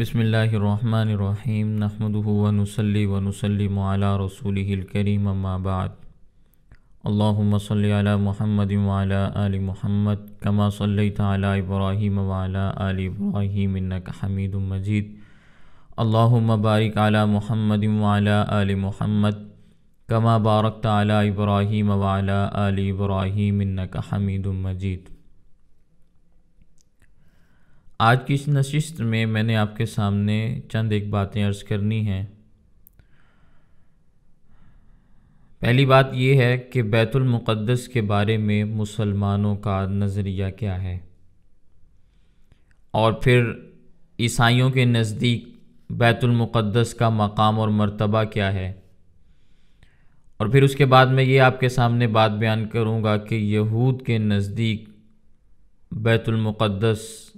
बसमीम नहमदुहु व नसल्ली व नसल्लिम अला रसूलिहिल करीम अम्मा बाद अल्लाहुम्म सल्लि अला मुहम्मद व अला आलि मुहम्मद कमा सल्लैत अला इब्राहीम व अला आलि इब्राहीम हमीदुम मजीद अल्लाहुम्म बारिक अला मुहम्मद व अला आलि मुहम्मद कमा बारकत अला इब्राहीम व अला आलि इब्राहीम हमीदुम मजीद आज की इस नशिस्त में मैंने आपके सामने चंद एक बातें अर्ज़ करनी हैं। पहली बात यह है कि बैतुलमुक़द्दस के बारे में मुसलमानों का नज़रिया क्या है? और फिर ईसाइयों के नज़दीक बैतुलमुक़द्दस का मकाम और मर्तबा क्या है? और फिर उसके बाद मैं ये आपके सामने बात बयान करूँगा कि यहूद के नज़दीक बैतुलमुक़द्दस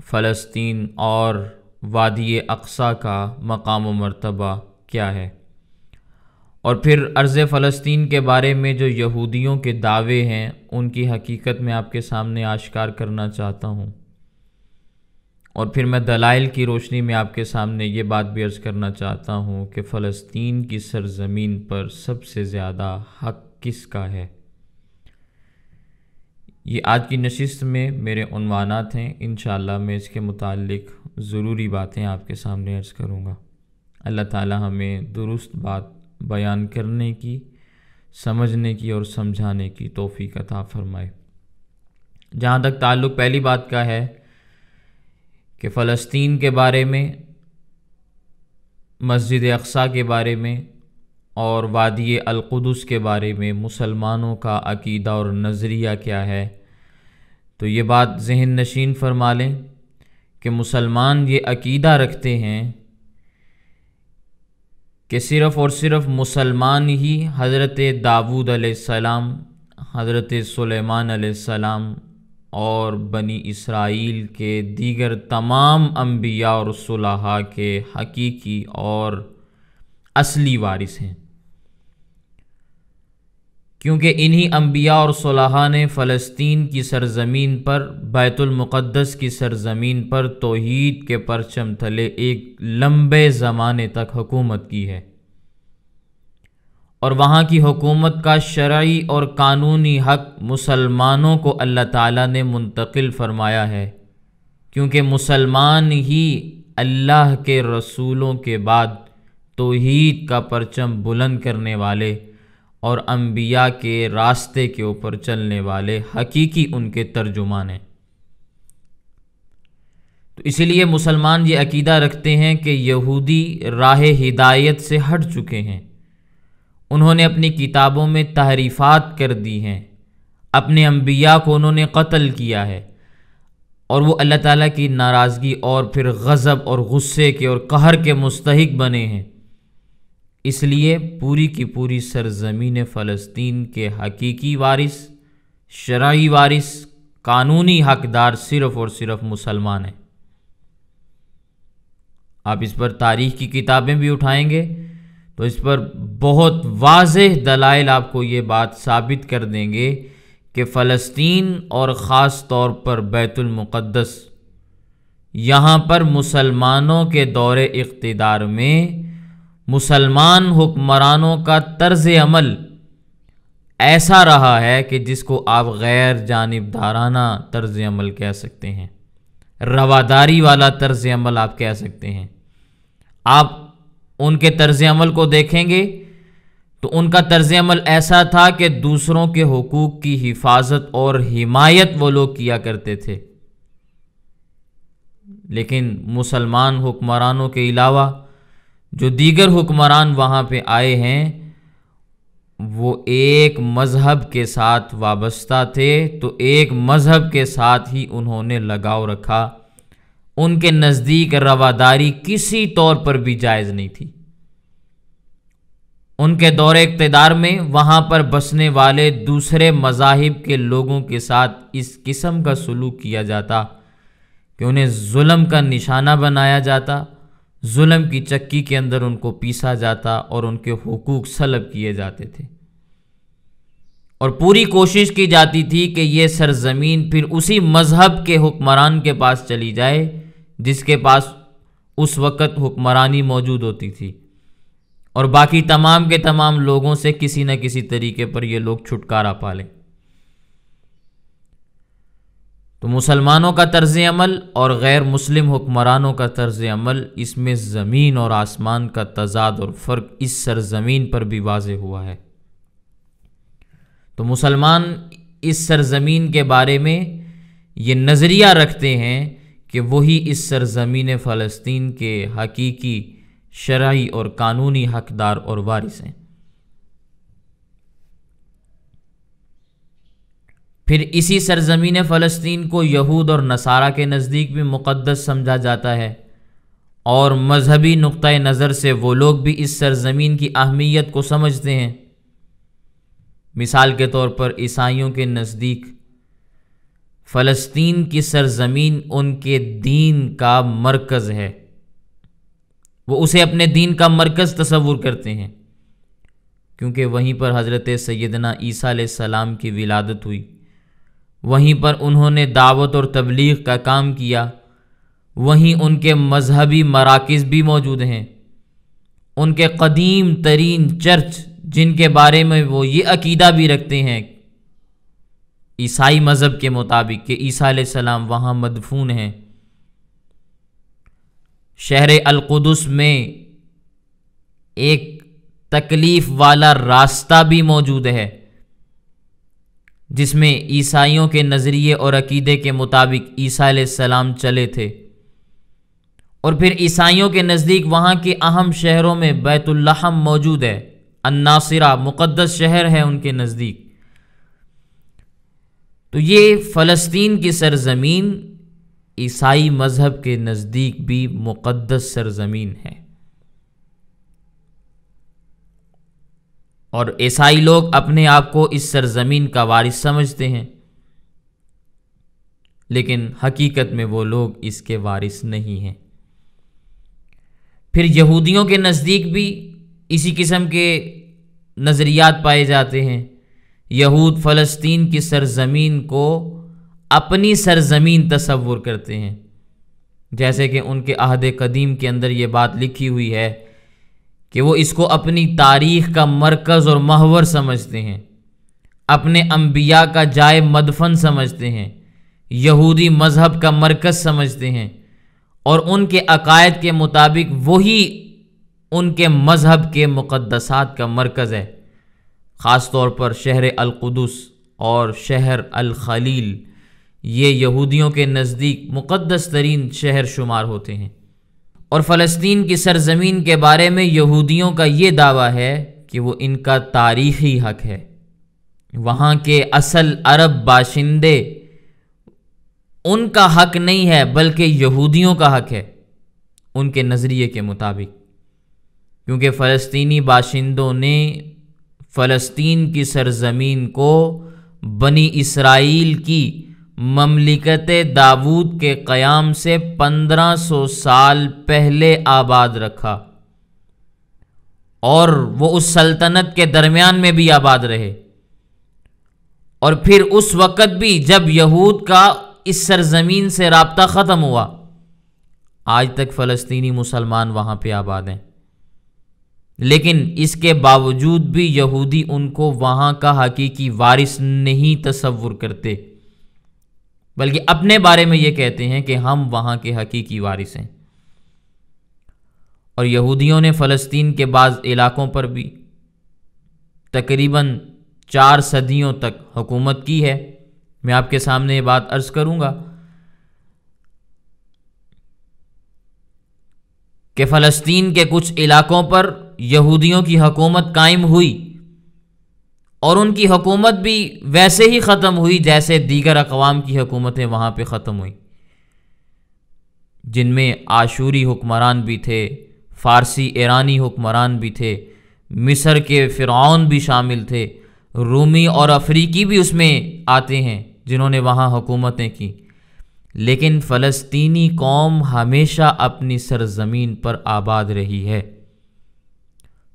फ़लस्तीन और वादी अक्सा का मकाम मरतबा क्या है? और फिर अर्ज़ फ़लस्तीन के बारे में जो यहूदियों के दावे हैं, उनकी हकीकत मैं आपके सामने आश्कार करना चाहता हूँ। और फिर मैं दलाइल की रोशनी में आपके सामने ये बात भी अर्ज़ करना चाहता हूँ कि फ़लस्तीन की सरज़मीन पर सबसे ज़्यादा हक किसका है? ये आज की नशिस्त में मेरे उनवानात हैं इन मैं इसके मुतालिक ज़रूरी बातें आपके सामने अर्ज़ करूँगा। अल्लाह ताला हमें दुरुस्त बात बयान करने की, समझने की और समझाने की तोफ़ी अता फ़रमाए। जहाँ तक ताल्लुक़ पहली बात का है कि फ़लस्तीन के बारे में, मस्जिद अक्सा के बारे में और वादी अलकुदस के बारे में मुसलमानों का अकीदा और नज़रिया क्या है? तो ये बात जहन नशीन फरमा लें कि मुसलमान ये अकीदा रखते हैं कि सिर्फ़ और सिर्फ़ मुसलमान ही हज़रत दाऊद सलाम हज़रत सुलेमान सलाम और बनी इसराइल के दीगर तमाम अम्बिया और सुलहा के हकीकी और असली वारिस हैं। क्योंकि इन्हीं अम्बिया और सलाहा ने फ़लस्तीन की सरज़मीन पर बैतुलमुक़द्दस की सरज़मीन पर तोहीद के परचम थले एक लंबे ज़माने तक हुकूमत की है। और वहाँ की हुकूमत का शर्य और कानूनी हक मुसलमानों को अल्लाह ताला ने मुंतकिल फ़रमाया है, क्योंकि मुसलमान ही अल्लाह के रसूलों के बाद तोहीद का परचम बुलंद करने वाले और अम्बिया के रास्ते के ऊपर चलने वाले हकीकी उनके तर्जुमान हैं। तो इसलिए मुसलमान ये अकीदा रखते हैं कि यहूदी राह हिदायत से हट चुके हैं। उन्होंने अपनी किताबों में तहरीफ़ात कर दी हैं। अपने अम्बिया को उन्होंने कत्ल किया है। और वो अल्लाह ताला की नाराज़गी और फिर गज़ब और गुस्से के और कहर के मुस्तक बने हैं। इसलिए पूरी की पूरी सरजमीन फ़लस्तीन के हकीकी वारिस, शराई वारिस, कानूनी हकदार सिर्फ़ और सिर्फ़ मुसलमान हैं। आप इस पर तारीख़ की किताबें भी उठाएँगे तो इस पर बहुत वाज दलाइल आपको ये बात साबित कर देंगे कि फ़लस्तीन और ख़ास तौर पर बैतुलमुक़द्दस यहाँ पर मुसलमानों के दौर इक़्तदार में मुसलमान हुक्मरानों का तर्ज अमल ऐसा रहा है कि जिसको आप गैर जानबदाराना तर्ज अमल कह सकते हैं। रवादारी वाला तर्ज अमल आप कह सकते हैं। आप उनके तर्ज अमल को देखेंगे तो उनका तर्ज अमल ऐसा था कि दूसरों के हकूक़ की हिफाजत और हिमायत वो लोग किया करते थे। लेकिन मुसलमान हुक्मरानों के अलावा जो दीगर हुक्मरान वहाँ पे आए हैं, वो एक मज़हब के साथ वाबस्ता थे तो एक मज़हब के साथ ही उन्होंने लगाव रखा। उनके नज़दीक रवादारी किसी तौर पर भी जायज़ नहीं थी। उनके दौर इकतदार में वहाँ पर बसने वाले दूसरे मजाहिब के लोगों के साथ इस किस्म का सलूक किया जाता कि उन्हें जुल्म का निशाना बनाया जाता। जुल्म की चक्की के अंदर उनको पीसा जाता और उनके हुकूक सलब किए जाते थे। और पूरी कोशिश की जाती थी कि ये सरजमीन फिर उसी मज़हब के हुक्मरान के पास चली जाए, जिसके पास उस वक़्त हुक्मरानी मौजूद होती थी। और बाकी तमाम के तमाम लोगों से किसी न किसी तरीके पर ये लोग छुटकारा पा लें। तो मुसलमानों का तर्ज अमल और गैर मुस्लिम हुक्मरानों का तर्ज अमल, इसमें ज़मीन और आसमान का तजाद और फ़र्क इस सरजमीन पर भी वाज हुआ है। तो मुसलमान इस सरजमीन के बारे में ये नज़रिया रखते हैं कि वही इस सरजमीन फ़लस्तीन के हकीकी, शरई और कानूनी हकदार और वारिस हैं। फिर इसी सरजमीन फ़लस्तीन को यहूद और नसारा के नज़दीक भी मुक़दस समझा जाता है। और मजहबी नुक़ नज़र से वो लोग भी इस सरजमीन की अहमियत को समझते हैं। मिसाल के तौर पर ईसाइयों के नज़दीक, फ़लस्तीन की सरजमीन उनके दीन का मरकज़ है। वो उसे अपने दीन का मरकज़ तस्वुर करते हैं, क्योंकि वहीं पर हज़रत सैदना ईसा सलाम की विलादत हुई। वहीं पर उन्होंने दावत और तबलीग का काम किया। वहीं उनके मजहबी मराकज़ भी मौजूद हैं। उनके कदीम तरीन चर्च, जिनके बारे में वो ये अकीदा भी रखते हैं, ईसाई मज़हब के मुताबिक कि ईसा सलाम वहाँ मदफून हैं। शहर अलकुदस में एक तकलीफ़ वाला रास्ता भी मौजूद है। जिसमें ईसाइयों के नज़रिए और अकीदे के मुताबिक ईसा सलाम चले थे। और फिर ईसाइयों के नज़दीक वहाँ के अहम शहरों में बैतुल्लाहम मौजूद है। अन्नासिरा मुक़दस शहर है उनके नज़दीक। तो ये फ़लस्तीन की सरज़मीन, ईसाई मज़हब के नज़दीक भी मुक़दस सरज़मीन है। और ईसाई लोग अपने आप को इस सरजमीन का वारिस समझते हैं। लेकिन हकीकत में वो लोग इसके वारिस नहीं हैं। फिर यहूदियों के नज़दीक भी इसी किस्म के नज़रियात पाए जाते हैं। यहूद फ़लस्तीन की सरजमीन को अपनी सरजमीन तस्वुर करते हैं। जैसे कि उनके अहद कदीम के अंदर ये बात लिखी हुई है कि वो इसको अपनी तारीख़ का मरकज़ और महवर समझते हैं। अपने अम्बिया का जाय मदफन समझते हैं। यहूदी मज़हब का मरकज़ समझते हैं। और उनके अकायद के मुताबिक वही उनके मज़हब के मुक़दसात का मरकज़ है। ख़ास तौर पर शहर अलकुदस और शहर अलखलील। ये यहूदियों के नज़दीक मुक़दस तरीन शहर शुमार होते हैं। और फ़लस्तीन की सरजमीन के बारे में यहूदियों का ये दावा है कि वो इनका तारीख़ी हक है। वहाँ के असल अरब बाशिंदे उनका हक नहीं है, बल्कि यहूदियों का हक है, उनके नज़रिए के मुताबिक। क्योंकि फ़लस्तीनी बाशिंदों ने फ़लस्तीन की सरजमीन को बनी इसराइल की ममलिकत दाऊद के क़याम से 1500 साल पहले आबाद रखा। और वो उस सल्तनत के दरमियान में भी आबाद रहे। और फिर उस वक़्त भी जब यहूद का इस सरजमीन से रबता ख़त्म हुआ, आज तक फ़लस्तीनी मुसलमान वहाँ पे आबाद हैं। लेकिन इसके बावजूद भी यहूदी उनको वहाँ का हकीकी वारिस नहीं तस्वुर करते। बल्कि अपने बारे में ये कहते हैं कि हम वहाँ के हकीकी वारिस हैं। और यहूदियों ने फ़लस्तीन के बाद इलाकों पर भी तकरीबन चार सदियों तक हुकूमत की है। मैं आपके सामने ये बात अर्ज़ करूँगा कि फ़लस्तीन के कुछ इलाकों पर यहूदियों की हुकूमत कायम हुई। और उनकी हुकूमत भी वैसे ही ख़त्म हुई जैसे दीगर अकवाम की हुकूमतें वहाँ पर ख़त्म हुई। जिनमें आशूरी हुक्मरान भी थे, फ़ारसी ईरानी हुक्मरान भी थे, मिस्र के फ़िरौन भी शामिल थे, रूमी और अफ्रीकी भी उसमें आते हैं जिन्होंने वहाँ हुकूमतें की। लेकिन फ़लस्तीनी कौम हमेशा अपनी सरजमीन पर आबाद रही है।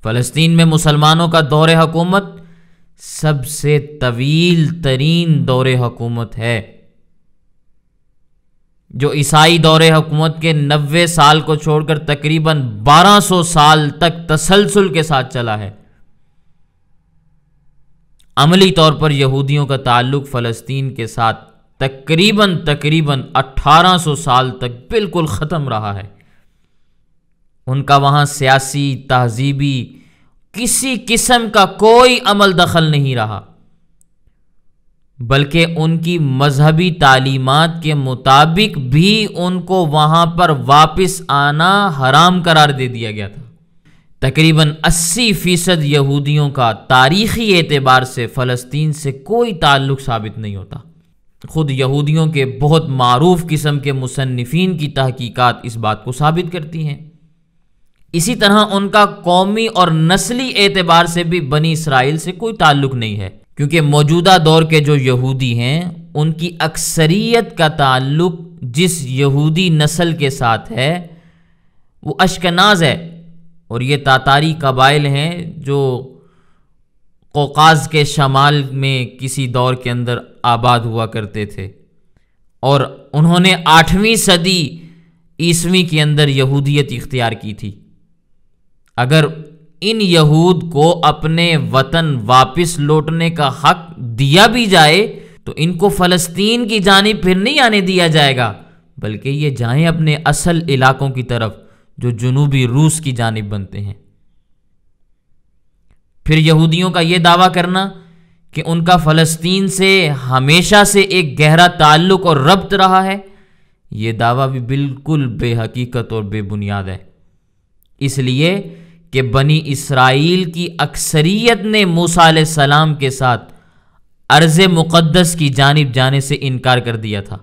फ़लस्तीन में मुसलमानों का दौर हुकूमत सबसे तवील तरीन दौर हुकूमत है। जो ईसाई दौरे हुकूमत के 90 साल को छोड़कर तकरीबन 1200 साल तक तसलसल के साथ चला है। अमली तौर पर यहूदियों का ताल्लुक फ़लस्तीन के साथ तकरीबन तकरीबन 1800 साल तक बिल्कुल ख़त्म रहा है। उनका वहाँ सियासी, तहजीबी किसी किस्म का कोई अमल दखल नहीं रहा, बल्कि उनकी मजहबी तालीमत के मुताबिक भी उनको वहाँ पर वापस आना हराम करार दे दिया गया था। तकरीबन 80 फ़ीसद यहूदियों का तारीख़ी एतबार से फ़लस्तीन से कोई ताल्लुक़ साबित नहीं होता। ख़ुद यहूदियों के बहुत मरूफ किस्म के मुसनफ़िन की तहकीकात इस बात को साबित करती हैं। इसी तरह उनका कौमी और नस्ली एतबार से भी बनी इसराइल से कोई ताल्लुक़ नहीं है, क्योंकि मौजूदा दौर के जो यहूदी हैं, उनकी अक्सरियत का ताल्लुक़ जिस यहूदी नस्ल के साथ है, वो अशकनाज है, और ये तातारी कबाइल हैं जो कोकाज के शमाल में किसी दौर के अंदर आबाद हुआ करते थे। और उन्होंने आठवीं सदी ईसवी के अंदर यहूदियत इख्तियार की थी। अगर इन यहूद को अपने वतन वापस लौटने का हक दिया भी जाए तो इनको फ़लस्तीन की जानिब फिर नहीं आने दिया जाएगा, बल्कि ये जाएँ अपने असल इलाकों की तरफ़, जो जनूबी रूस की जानब बनते हैं। फिर यहूदियों का यह दावा करना कि उनका फ़लस्तीन से हमेशा से एक गहरा ताल्लुक और रब्त रहा है, ये दावा भी बिल्कुल बेहकीकत और बेबुनियाद है। इसलिए कि बनी इसराइल की अक्सरियत ने मूसा सलाम के साथ अर्ज़ मुक़दस की जानब जाने से इनकार कर दिया था।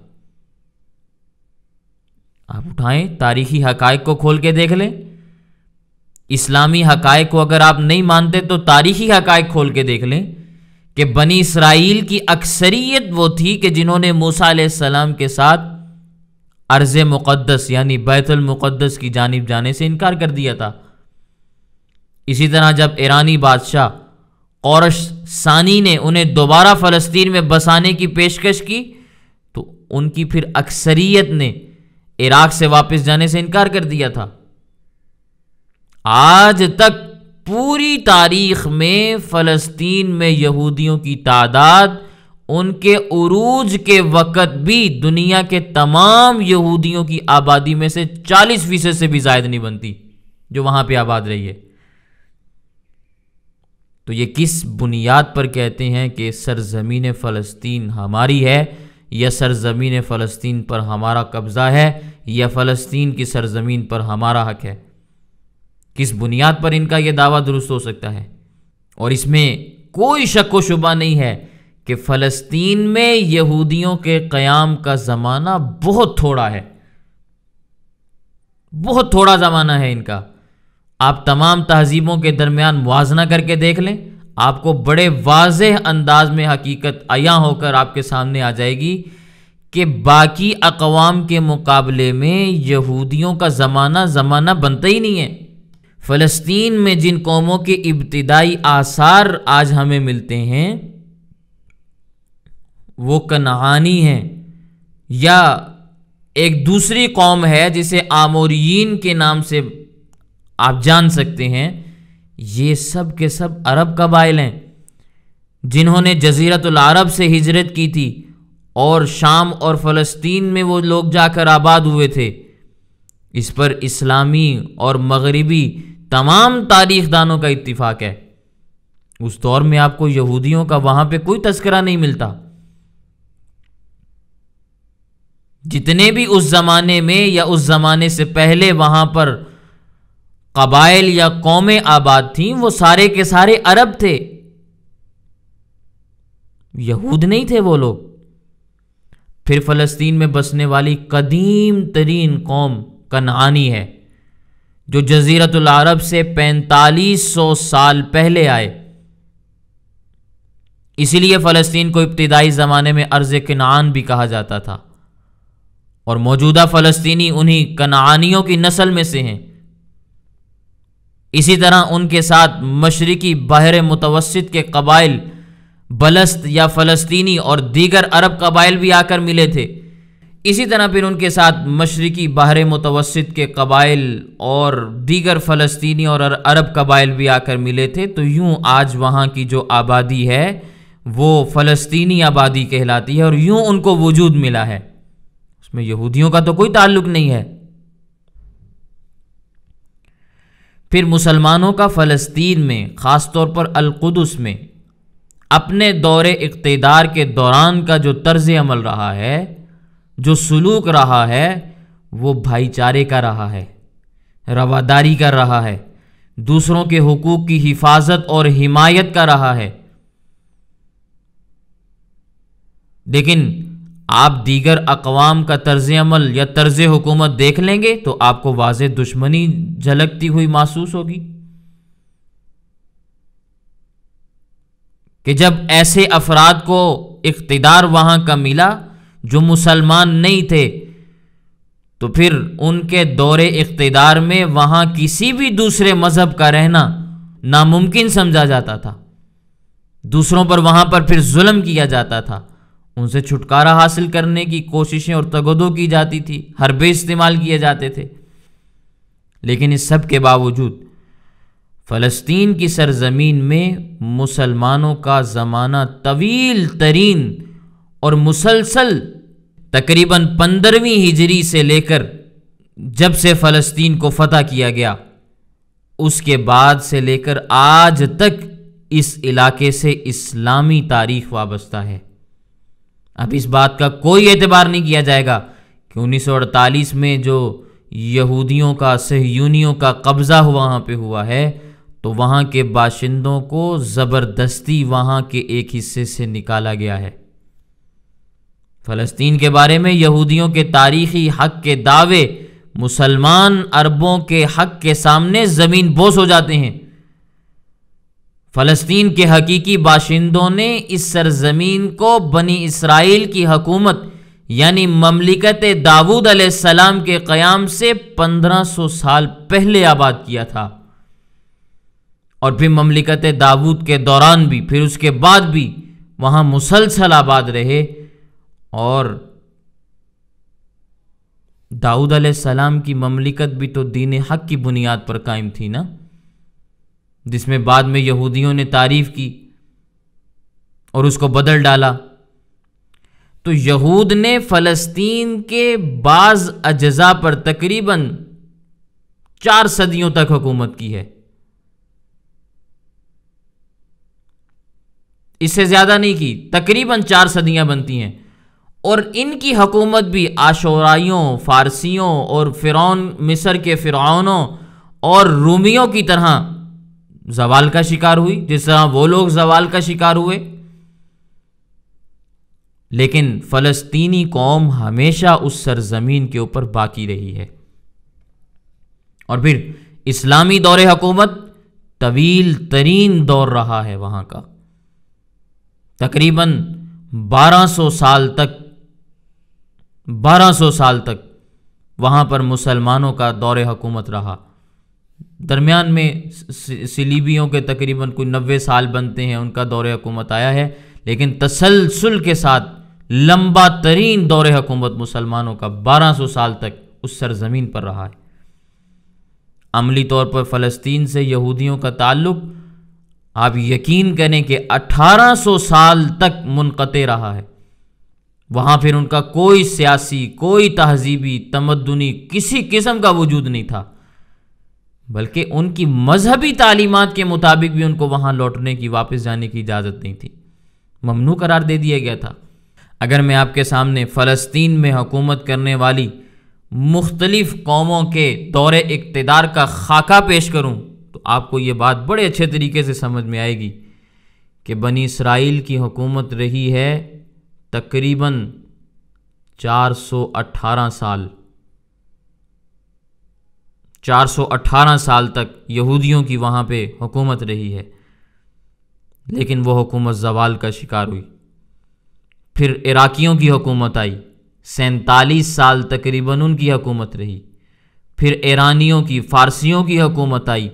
आप उठाएँ, तारीखी हकायक को खोल के देख लें। इस्लामी हकायक को अगर आप नहीं मानते तो तारीखी हकायक खोल के देख लें कि बनी इसराइल की अक्सरियत वो थी कि जिन्होंने मूसा सलाम के साथ अर्ज़ मुक़दस यानी बैतुल मुक़दस की जानब जाने से इनकार कर दिया था। इसी तरह जब ईरानी बादशाह औरश सानी ने उन्हें दोबारा फ़लस्तीन में बसाने की पेशकश की तो उनकी फिर अक्सरियत ने इराक से वापस जाने से इनकार कर दिया था। आज तक पूरी तारीख में फ़लस्तीन में यहूदियों की तादाद, उनके उरूज के वक़्त भी दुनिया के तमाम यहूदियों की आबादी में से 40 फ़ीसद से भी ज़ायद नहीं बनती, जो वहाँ पे आबाद रही है। तो ये किस बुनियाद पर कहते हैं कि सरजमीन फ़लस्तीन हमारी है, या सरजमीन फ़लस्तीन पर हमारा कब्ज़ा है, या फ़लस्तीन की सरजमीन पर हमारा हक है? किस बुनियाद पर इनका यह दावा दुरुस्त हो सकता है? और इसमें कोई शक व शुबा नहीं है कि फ़लस्तीन में यहूदियों के क़याम का ज़माना बहुत थोड़ा है। बहुत थोड़ा ज़माना है इनका। आप तमाम तहजीबों के दरमियान मुजना करके देख लें। आपको बड़े वाज अंदाज में हकीकत अया होकर आपके सामने आ जाएगी कि बाकी अकवाम के मुकाबले में यहूदियों का ज़माना ज़माना बनता ही नहीं है। फ़लस्तीन में जिन कौमों के इब्तदाई आसार आज हमें मिलते हैं, वो कनहानी हैं या एक दूसरी कौम है जिसे आमोरियन के नाम से आप जान सकते हैं, ये सब के सब अरब कबाइल हैं, जिन्होंने जजीरतुल अरब से हिजरत की थी और शाम और फ़लस्तीन में वो लोग जाकर आबाद हुए थे। इस पर इस्लामी और मगरबी तमाम तारीख दानों का इत्तिफाक है। उस दौर में आपको यहूदियों का वहाँ पे कोई तस्करा नहीं मिलता। जितने भी उस ज़माने में या उस ज़माने से पहले वहाँ पर कबाइल या कौमें आबाद थीं, वो सारे के सारे अरब थे। यहूद नहीं थे वो लोग। फिर फ़लस्तीन में बसने वाली कदीम तरीन कौम कनानी है, जो जजीरतुल अरब से पैंतालीस सौ साल पहले आए। इसीलिए फ़लस्तीन को इब्तदाई ज़माने में अर्ज़ कनान भी कहा जाता था। और मौजूदा फ़लस्तीनी उन्हीं कनानियों की नस्ल में से हैं। इसी तरह उनके साथ मशरकी बहर मुतवसत के कबाइल, बलस्त या फ़लस्तीनी और दीगर अरब कबाइल भी आकर मिले थे। इसी तरह फिर उनके साथ मशरकी बहर मुतवसत के कबाइल और दीगर फ़लस्तनी और अरब कबाइल भी आकर मिले थे। तो यूँ आज वहाँ की जो आबादी है, वो फ़लस्तनी आबादी कहलाती है और यूँ उनको वजूद मिला है। उसमें यहूदियों का तो कोई ताल्लुक नहीं है। फिर मुसलमानों का फ़लस्तीन में ख़ास तौर पर अलकुदस में, अपने दौरे इक़्तदार के दौरान का जो तर्ज अमल रहा है, जो सलूक रहा है, वो भाईचारे का रहा है, रवादारी का रहा है, दूसरों के हकूक़ की हिफाजत और हिमायत का रहा है। लेकिन आप दीगर अकवाम का तर्ज अमल या तर्ज हुकूमत देख लेंगे तो आपको वाज दुश्मनी झलकती हुई महसूस होगी। कि जब ऐसे अफराद को इकतदार वहाँ का मिला जो मुसलमान नहीं थे तो फिर उनके दौरे इकतदार में वहाँ किसी भी दूसरे मज़हब का रहना नामुमकिन समझा जाता था। दूसरों पर वहाँ पर फिर जुल्म किया जाता था। उनसे छुटकारा हासिल करने की कोशिशें और तगदो की जाती थी हरबे इस्तेमाल किए जाते थे। लेकिन इस सब के बावजूद, फ़लस्तीन की सरजमीन में मुसलमानों का ज़माना तवील तरीन और मुसलसल तकरीबन पंद्रहवीं हिजरी से लेकर जब से फ़लस्तीन को फतह किया गया, उसके बाद से लेकर आज तक इस इलाके से इस्लामी तारीख वाबस्ता है। अब इस बात का कोई एतबार नहीं किया जाएगा कि 1948 में जो यहूदियों का, सहयूनियों का कब्ज़ा वहाँ पे हुआ है तो वहाँ के बाशिंदों को ज़बरदस्ती वहाँ के एक हिस्से से निकाला गया है। फ़लस्तीन के बारे में यहूदियों के तारीखी हक के दावे, मुसलमान अरबों के हक के सामने ज़मीन बोस हो जाते हैं। फ़लस्तीन के हकीकी बाशिंदों ने इस सरजमीन को बनी इसराइल की हकूमत, यानी ममलिकत दाऊद सलाम के क़याम से 1500 साल पहले आबाद किया था। और फिर ममलिकत दाऊद के दौरान भी, फिर उसके बाद भी वहाँ मुसलसल आबाद रहे और दाऊद सलाम की ममलिकत भी तो दीन हक की बुनियाद पर कायम थी ना? जिसमें बाद में यहूदियों ने तारीफ़ की और उसको बदल डाला। तो यहूद ने फ़लस्तीन के बाज़ अज्जा पर तकरीबन चार सदियों तक हुकूमत की है। इससे ज़्यादा नहीं की, तकरीबन चार सदियाँ बनती हैं। और इनकी हुकूमत भी आशोराइयों, फ़ारसियों और फ़िरौन, मिस्र के फ़िरौनों और रूमियों की तरह जवाल का शिकार हुई, जिस तरह वो लोग जवाल का शिकार हुए। लेकिन फलस्तीनी कौम हमेशा उस सरजमीन के ऊपर बाकी रही है। और फिर इस्लामी दौर हकूमत तवील तरीन दौर रहा है वहाँ का। तकरीबन 1200 साल तक 1200 साल तक वहाँ पर मुसलमानों का दौर हकूमत रहा। दरमियान में सिलीबियों के तकरीबन कोई नबे साल बनते हैं, उनका दौर हुकूमत आया है। लेकिन तसलसल के साथ लंबा तरीन दौर हुकूमत मुसलमानों का 1200 साल तक उस सरजमीन पर रहा है। अमली तौर पर फ़लस्तीन से यहूदियों का ताल्लुक आप यकीन करें कि 1800 साल तक मुनक़ रहा है। वहाँ फिर उनका कोई सियासी, कोई तहजीबी तमदनी किसी किस्म का वजूद नहीं था। बल्कि उनकी मजहबी तालीमत के मुताबिक भी उनको वहाँ लौटने की, वापस जाने की इजाज़त नहीं थी। ममनू करार दे दिया गया था। अगर मैं आपके सामने फ़लस्तीन में हुकूमत करने वाली मुख्तलिफ़ कौमों के दौरे इकतदार का खाका पेश करूँ तो आपको ये बात बड़े अच्छे तरीके से समझ में आएगी कि बनी इसराइल की हुकूमत रही है तकरीबन 418 साल। 418 साल तक यहूदियों की वहाँ पे हुकूमत रही है। लेकिन वो हुकूमत जवाल का शिकार हुई। फिर इराकियों की हुकूमत आई। सैंतालीस साल तकरीबन उनकी हुकूमत रही। फिर ईरानियों की, फ़ारसियों की हुकूमत आई।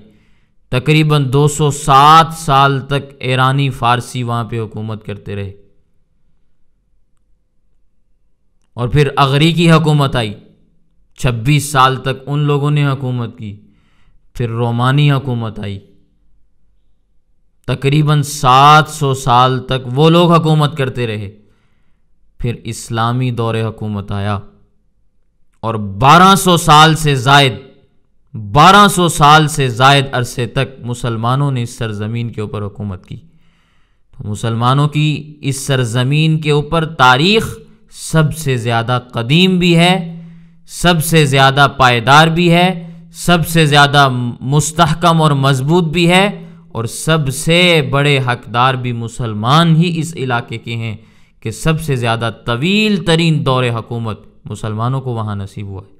तकरीबन 207 साल तक ईरानी, फ़ारसी वहाँ पे हुकूमत करते रहे। और फिर अगरी की हुकूमत आई। 26 साल तक उन लोगों ने हुकूमत की। फिर रोमानी हुकूमत आई। तकरीबन 700 साल तक वो लोग हुकूमत करते रहे। फिर इस्लामी दौर हुकूमत आया। और 1200 साल से जायद 1200 साल से जायद अरसे तक मुसलमानों ने इस सरजमीन के ऊपर हुकूमत की। तो मुसलमानों की इस सरजमीन के ऊपर तारीख सबसे ज़्यादा कदीम भी है सबसे ज़्यादा पायदार भी है, सबसे ज़्यादा मुस्तहकम और मज़बूत भी है, और सबसे बड़े हकदार भी मुसलमान ही इस इलाके के हैं कि सबसे ज़्यादा तवील तरीन दौर हकूमत मुसलमानों को वहाँ नसीब हुआ है।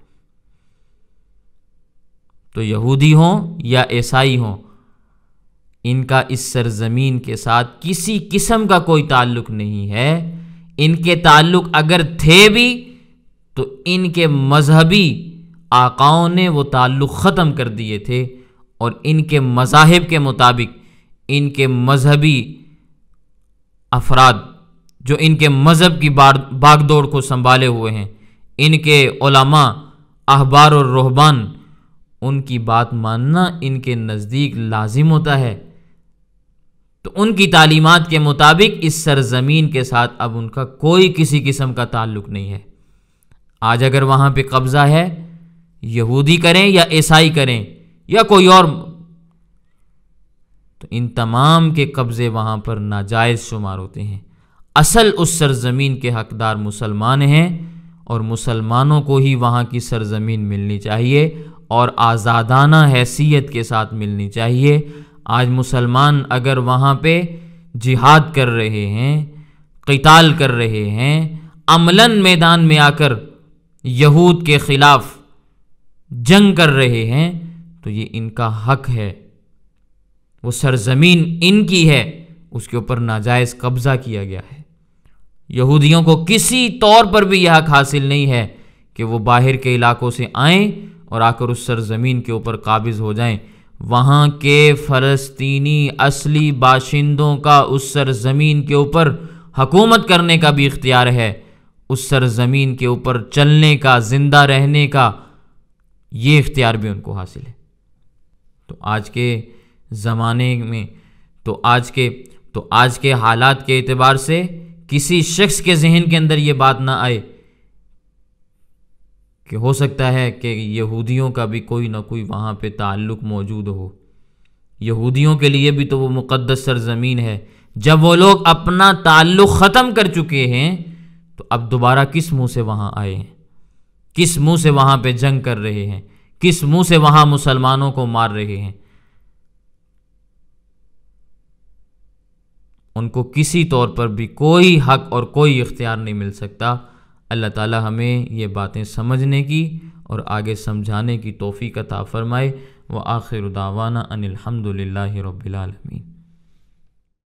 तो यहूदी हों या ईसाई हों, इनका इस सरजमीन के साथ किसी किस्म का कोई ताल्लुक नहीं है। इनके ताल्लुक अगर थे भी तो इनके मजहबी आकाओं ने वो ताल्लुक ख़त्म कर दिए थे और इनके मजाहब के मुताबिक इनके मजहबी अफराद जो इनके मज़हब की बागदौड़ को संभाले हुए हैं, इनके अहबार और रोहबान, उनकी बात मानना इनके नज़दीक लाजिम होता है। तो उनकी तालीमत के मुताबिक इस सरजमीन के साथ अब उनका कोई किसी किस्म का ताल्लुक नहीं है। आज अगर वहाँ पे कब्ज़ा है, यहूदी करें या ईसाई करें, या कोई और तो इन तमाम के कब्ज़े वहाँ पर नाजायज़ शुमार होते हैं। असल उस सरजमीन के हकदार मुसलमान हैं और मुसलमानों को ही वहाँ की सरजमीन मिलनी चाहिए और आज़ादाना हैसियत के साथ मिलनी चाहिए। आज मुसलमान अगर वहाँ पे जिहाद कर रहे हैं, कताल कर रहे हैं, अमलन मैदान में आकर यहूद के ख़िलाफ़ जंग कर रहे हैं तो ये इनका हक है। वो सरजमीन इनकी है, उसके ऊपर नाजायज़ कब्ज़ा किया गया है। यहूदियों को किसी तौर पर भी यह हक हासिल नहीं है कि वो बाहर के इलाकों से आएँ और आकर उस सरजमीन के ऊपर काबिज हो जाएँ। वहाँ के फ़लस्तीनी असली बाशिंदों का उस सरजमीन के ऊपर हकूमत करने का भी इख्तियार है। उस सरजमीन के ऊपर चलने का, ज़िंदा रहने का, ये इख्तियार भी उनको हासिल है। तो आज के ज़माने में तो आज के तो आज के हालात के अतबार से किसी शख्स के जहन के अंदर ये बात ना आए कि हो सकता है कि यहूदियों का भी कोई ना कोई वहाँ पे ताल्लुक़ मौजूद हो। यहूदियों के लिए भी तो वो मुक़दस सरजमीन है। जब वो लोग अपना ताल्लुक़ ख़त्म कर चुके हैं तो अब दोबारा किस मुँह से वहाँ आए हैं? किस मुँह से वहाँ पे जंग कर रहे हैं? किस मुँह से वहाँ मुसलमानों को मार रहे हैं? उनको किसी तौर पर भी कोई हक और कोई इख्तियार नहीं मिल सकता। अल्लाह ताला हमें ये बातें समझने की और आगे समझाने की तोफ़ी का फरमाए। व आखिर दावाना अनिलहमदिल्ला रबालमीन